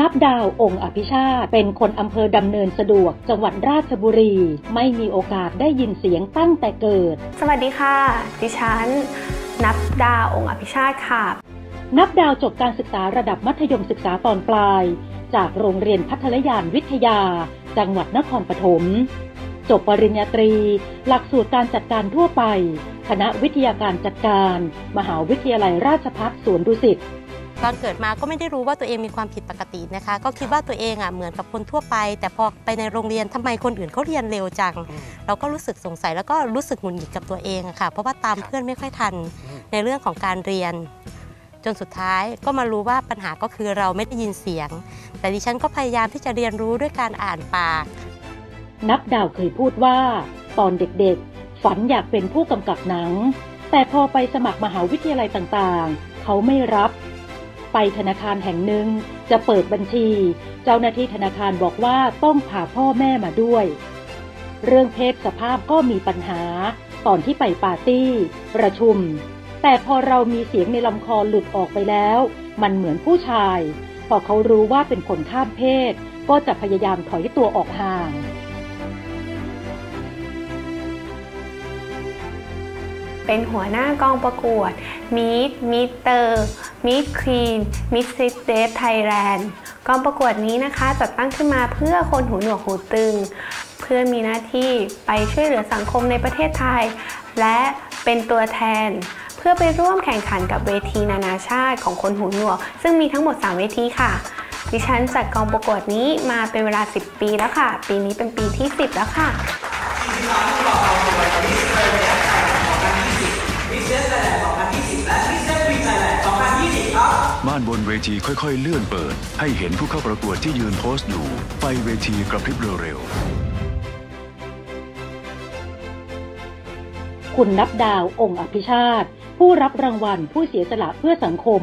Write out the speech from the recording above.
นับดาวองค์อภิชาติ เป็นคนอำเภอดำเนินสะดวก จังหวัดราชบุรี ไม่มีโอกาสได้ยินเสียงตั้งแต่เกิด สวัสดีค่ะ ดิฉัน นับดาวองค์อภิชาติค่ะ นับดาวจบการศึกษาระดับมัธยมศึกษาตอนปลาย จากโรงเรียนพัทลยานวิทยา จังหวัดนครปฐมจบปริญญาตรี หลักสูตรการจัดการทั่วไป คณะวิทยาการจัดการ มหาวิทยาลัยราชภัฏสวนดุสิต ตอนเกิดมาก็ไม่ได้รู้ว่าตัวเองมีความผิดปกตินะคะ ก็คิดว่าตัวเองอะเหมือนกับคนทั่วไป แต่พอไปในโรงเรียนทำไมคนอื่นเขาเรียนเร็วจัง เราก็รู้สึกสงสัยแล้วก็รู้สึกหงุดหงิดกับตัวเองอะค่ะเพราะว่าตามเพื่อนไม่ค่อยทันในเรื่องของการเรียน จนสุดท้ายก็มารู้ว่าปัญหาก็คือเราไม่ได้ยินเสียง แต่ดิฉันก็พยายามที่จะเรียนรู้ด้วยการอ่านปาก นับดาวเคยพูดว่า ตอนเด็กๆ ฝันอยากเป็นผู้กำกับหนัง แต่พอไปสมัครมหาวิทยาลัยต่างๆ เขาไม่รับ ไปธนาคารแห่งหนึ่ง จะเปิดบัญชี เจ้าหน้าที่ธนาคารบอกว่าต้องพาพ่อแม่มาด้วย เรื่องเพศสภาพก็มีปัญหา ตอนที่ไปปาร์ตี้ ประชุม แต่พอเรามีเสียงในลำคอหลุดออกไปแล้ว มันเหมือนผู้ชาย พอเขารู้ว่าเป็นคนข้ามเพศ ก็จะพยายามถอยตัวออกห่าง เป็นหัวหน้ากองประกวด Meet Meter Meet Queen Meet Six d a y Thailand กองประกวดนี้นะคะจัดตั้งขึ้นมาเพื่อคนหูหนวกหูตึง เพื่อมีหน้าที่ไปช่วยเหลือสังคมในประเทศไทย และเป็นตัวแทน เพื่อไปร่วมแข่งขันกับเวทีนานาชาติของคนหูหนวก ซึ่งมีทั้งหมด 3 เวทีค่ะดิฉันจัดกองประกวดนี้มาเป็นเวลา 10 ปีแล้วค่ะ ปีนี้เป็นปีที่ 10 แล้วค่ะ ม่านบนเวทีค่อยๆ เลื่อนเปิด ให้เห็นผู้เข้าประกวดที่ยืนโพสต์อยู่ ไฟเวทีกระพริบเร็วๆ คุณนับดาวองค์อภิชาติ ผู้รับรางวัลผู้เสียสละเพื่อสังคม